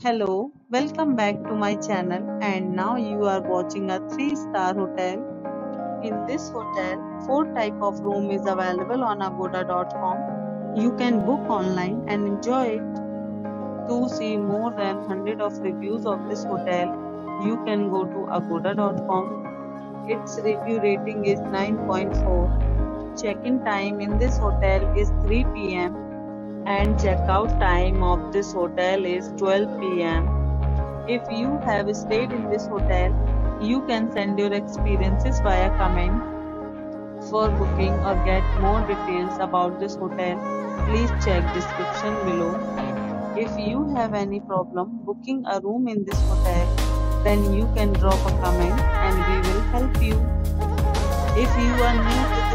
Hello, welcome back to my channel and now you are watching a 3 star hotel. In this hotel, 4 type of room is available on agoda.com. You can book online and enjoy it. To see more than 100 of reviews of this hotel, you can go to agoda.com. Its review rating is 9.4. Check-in time in this hotel is 3 pm and checkout time of this hotel is 12 pm. If you have stayed in this hotel, you can send your experiences via comment. For booking or get more details about this hotel, please check description below. If you have any problem booking a room in this hotel, then you can drop a comment and we will help you. If you are new